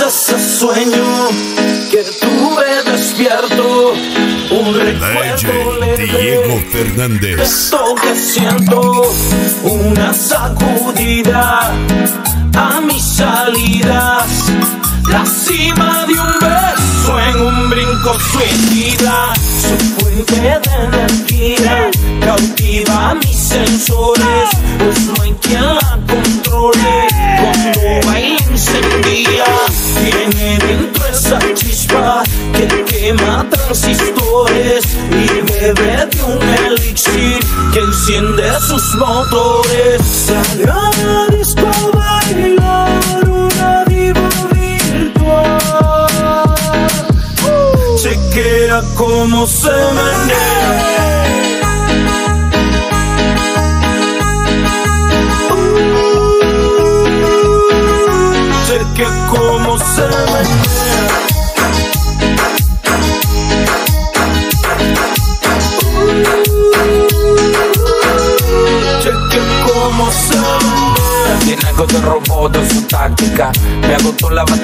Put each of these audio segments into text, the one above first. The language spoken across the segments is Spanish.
es ese sueño que tuve despierto? Un recuerdo DJ Diego Fernández. Esto que siento, una sacudida a mis salidas. La cima de un beso en un brinco suicida. Su fuente de energía cautiva mis sensores. Y bebe un elixir que enciende sus motores. Sagrada disco a bailar una diva virtual. Chequea cómo se menea. Chequea cómo se menea.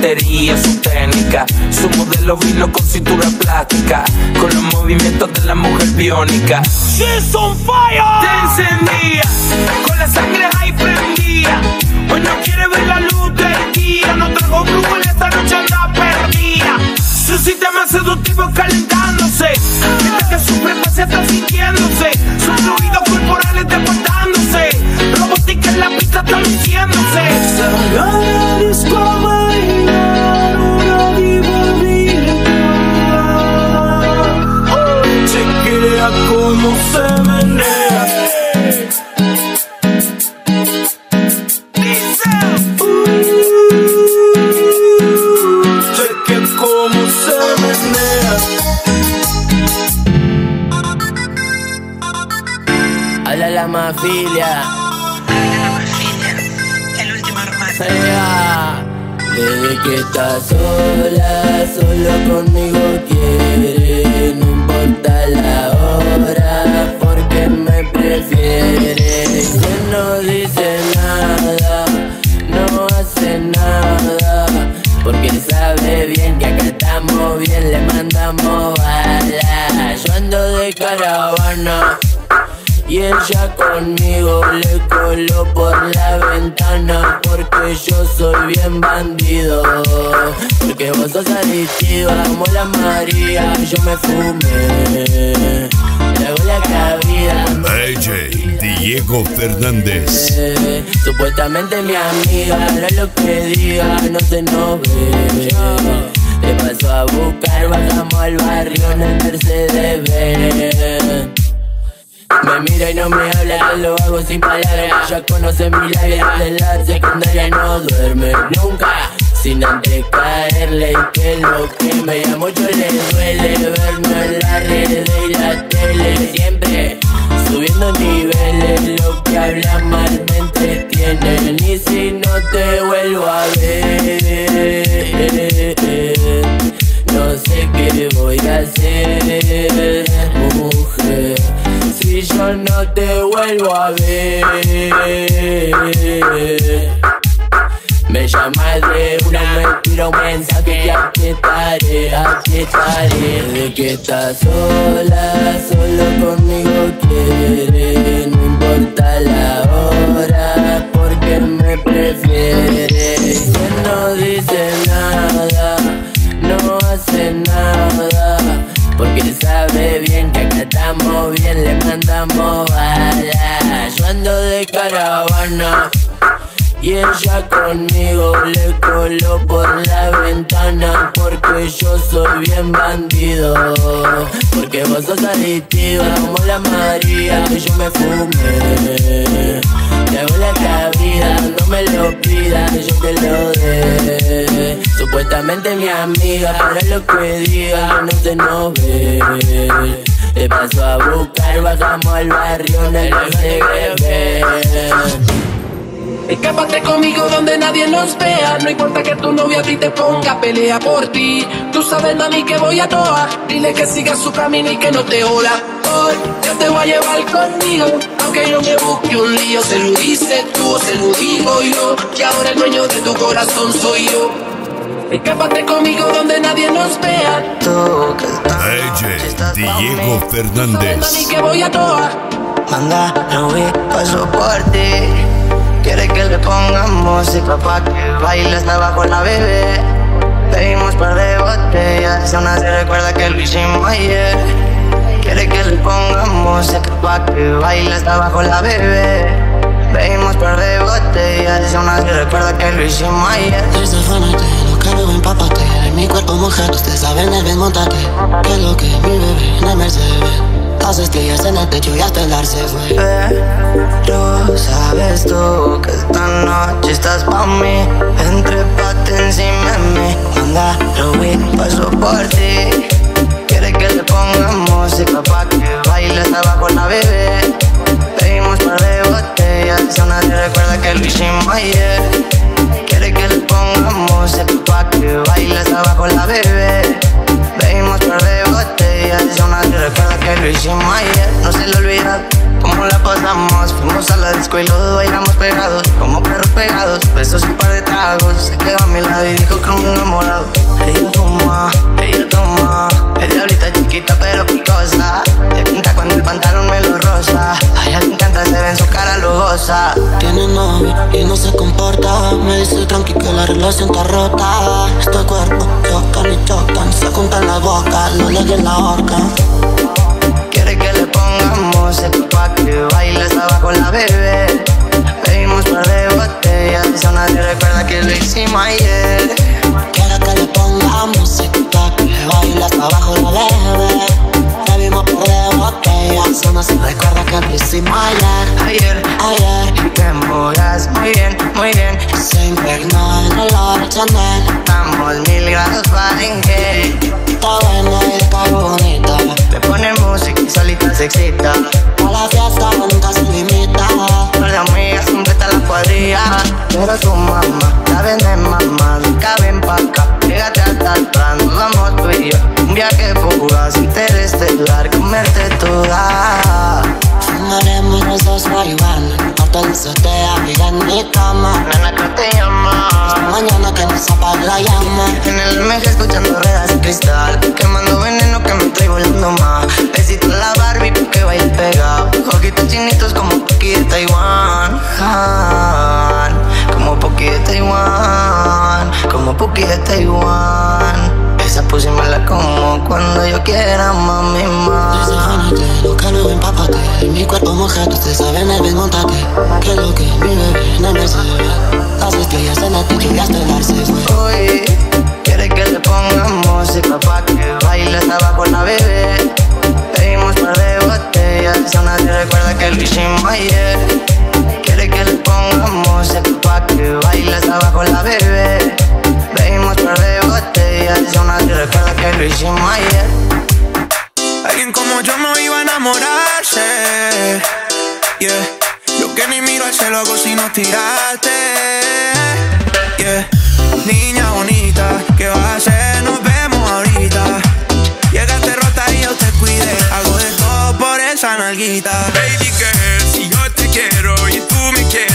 Su técnica. Su modelo vino con cintura plástica. Con los movimientos de la mujer biónica. She's on fire. Te encendía. Con la sangre ahí prendía. Hoy no quiere ver la luz del día. No trago blue, esta noche anda perdida. Su sistema seductivo calentándose. Mientras que su frecuencia está sintiéndose. Desde que estás sola, solo conmigo quiere. No importa la hora, porque me prefiere. Que no dice nada, no hace nada. Porque sabe bien que acá estamos bien, le mandamos balas. Yo ando de caravana. Y ella conmigo le coló por la ventana Porque yo soy bien bandido Porque vos sos adictiva como la María Yo me fumé la cabida DJ Diego Fernández. Supuestamente mi amiga, no es lo que diga, no se nos ve. Te paso a buscar, bajamos al barrio en el Mercedes Benz. Me mira y no me habla, yo lo hago sin palabras. Ya conoce mi labio desde la secundaria, no duerme nunca. Sin antes caerle que lo que me a mucho le duele verme en la red y la tele siempre subiendo niveles. Lo que habla mal me entretiene, Me llama de una, me tira un mensaje que aquí estaré, aquí estaré. De que estás sola, solo conmigo quiere, no importa la hora, porque me prefiere. Que no dice nada, no hace nada, porque sabe bien que acá estamos bien, le mandamos balas. Yo ando de caravana. Y ella conmigo le coló por la ventana Porque yo soy bien bandido. Porque vos sos adictiva como la María Que yo me fumé. Te hago la cabida, no me lo pidas yo te lo dé. Supuestamente mi amiga Pero lo que diga no se nos ve. Te paso a buscar, bajamos al barrio en el Mercedes Escápate conmigo donde nadie nos vea. No importa que tu novia a ti te ponga, pelea por ti. Tú sabes, mami, que voy a toa. Dile que siga su camino y que no te ola. Hoy yo te voy a llevar conmigo. Aunque yo me busque un lío, se lo dices tú o se lo digo yo. Que ahora el dueño de tu corazón soy yo. Escápate conmigo donde nadie nos vea. Tú que estás Diego mí. Mami, Fernández. que voy a toa. Manda, Rubí, paso por ti. Quiere que le pongamos música pa' que baile hasta abajo la bebé. Pedimos par de botellas, aún así recuerda que lo hicimos ayer. Quiere que le pongamos música pa' que baile hasta abajo la bebé. Pedimos par de botellas, aún así recuerda que lo hicimos ayer. Quiero empápate En mi cuerpo mujer, ustedes saben el montate. Que lo que mi bebé en el Mercedes. Las estrellas en el techo y hasta el ar se fue Pero sabes tú que esta noche estás pa' mí. Entrépate encima de mí. Anda, Rubí, paso por ti. Quiere que le pongamos música pa' que baile hasta abajo la bebé. Pedimos par de botellas, aún así recuerda que lo hicimos ayer pongamos música pa' que baile hasta abajo la bebé. Pedimos par de botellas, aún así recuerda que lo hicimos ayer. No se le olvida cómo la pasamos. Fuimos a la disco y los bailamos pegados Como perros pegados, besos y un par de tragos Se quedó a mi lado y dijo que un enamorado. Ella toma, ella toma Es diablita chiquita pero picosa. Te pinta cuando el pantalón me lo rosa A en su cara, lo goza Tiene novio y no se comporta. Me dice tranqui que la relación está rota. Este cuerpo chocan y chocan Se juntan la boca, lo en la horca. Quiere que le pongamos música pa' que baile hasta abajo la bebé. Pedimos par de botellas y nadie recuerda que lo hicimos ayer. Quiero que le ponga música Que baile hasta abajo la bebé Bebimos por de botellas Aún así recuerda que lo hicimos ayer. Ayer, Ayer. Te moras. Muy bien, muy bien. Se impregnó el olor Chanel. Estamos mil grados Fahrenheit. Está buena y está bonita Le ponen música y solita se excita En mi cuerpo mujer, ustedes saben el bien montate. Que lo que mi bebé en el Mercedes Las estrellas en el techo y hasta el ar se fue. Uy, quiere que le pongamos música pa' que baile hasta abajo la bebé Pedimos par de botellas, aún nadie recuerda que lo hicimos ayer. Quiere que le pongamos música pa' que baile hasta abajo la bebé Pedimos par de botellas, aún nadie recuerda que lo hicimos ayer Alguien como yo no iba a enamorarse. Yeah. Yo que ni miro al cielo hago sino tirarte. Yeah. Niña bonita, ¿qué vas a hacer? Nos vemos ahorita. Llegaste rota y yo te cuidé. Hago de todo por esa nalguita. Baby girl, si yo te quiero y tú me quieres,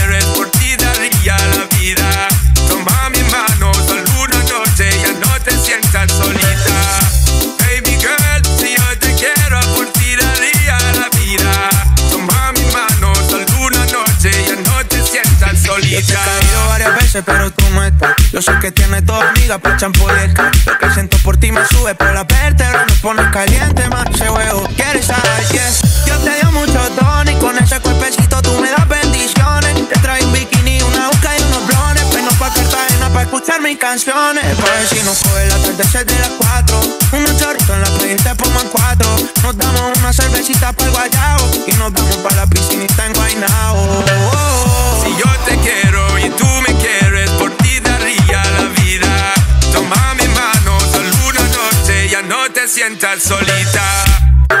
amiga para champolleca. Lo que siento por ti me sube por la vértebra, me pone caliente más ese huevo. ¿Quieres saber quién? Yo te dio mucho tono y con ese cuerpecito tú me das bendiciones. Te traigo un bikini, una busca y unos blones. Peino pa' Cartagena pa' escuchar mis canciones. Pa' ver si nos coge el atardecer de las cuatro. Unos chorritos en la playa te pongan cuatro. Nos damos una cervecita para el guayao y nos vamos para la piscinita en Guaynao. Si yo te quiero y tú me quieres, sientas solita.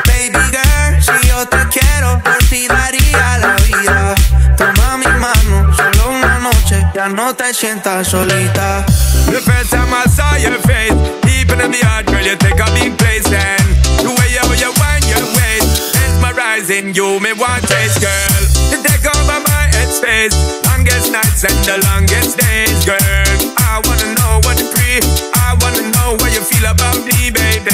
Baby girl, si yo te quiero, por ti daría la vida. Toma mi mano, solo una noche, ya no te sientas solita. The first time I saw your face, deep in the heart, girl, you take a big place and the way you, you wind your waist, mesmerizing you, me want taste, girl. You take over my headspace, longest nights and the longest days, girl. I wanna know what you free. I wanna know what you feel about me, baby.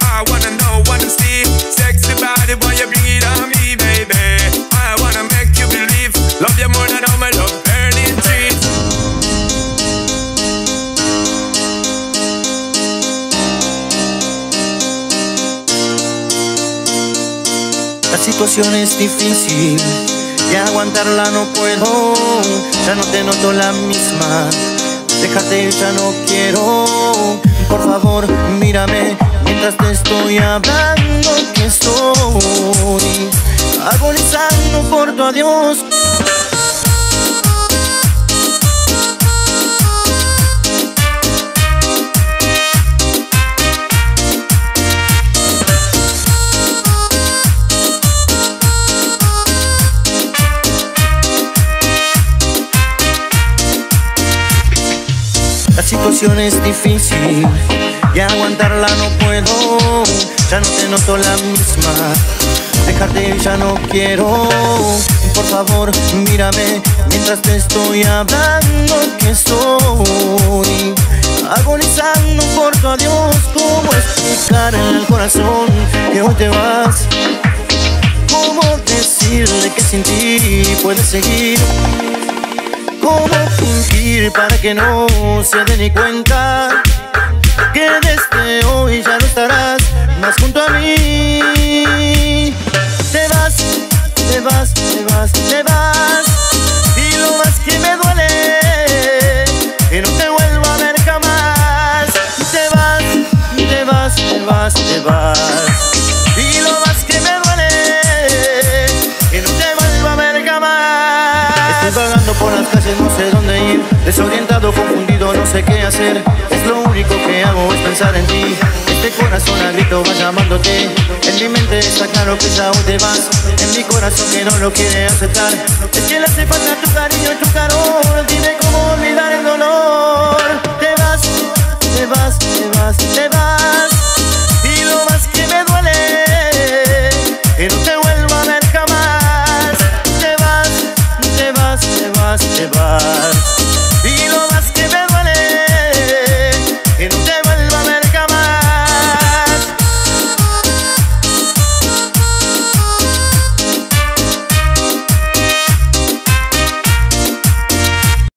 I wanna know, wanna see. Sexy body, boy, you bring it on me, baby. I wanna make you believe. Love you more than all my love. La situación es difícil y aguantarla no puedo. Ya no te noto la misma. Déjate ya no quiero. Por favor, mírame mientras te estoy hablando. Que estoy agonizando por tu adiós. Es difícil y aguantarla no puedo. Ya no te noto la misma. Dejarte ya no quiero. Por favor, mírame mientras te estoy hablando. Que estoy agonizando por tu adiós. ¿Cómo explicar el corazón que hoy te vas? ¿Cómo decirle que sin ti puedes seguir? ¿Cómo fingir para que no se dé ni cuenta Que desde hoy ya no estarás más junto a mí. Te vas, te vas, te vas, te vas. Y lo más que me duele Que no te vuelvo a ver jamás. Te vas, te vas, te vas, te vas vagando por las calles, no sé dónde ir. Desorientado, confundido, no sé qué hacer. Es lo único que hago es pensar en ti. Este corazón a grito va llamándote. En mi mente está claro que ya hoy te vas. En mi corazón que no lo quiere aceptar. Es que le hace falta tu cariño y tu calor. Dime cómo olvidar el dolor. Te vas, te vas, te vas, te vas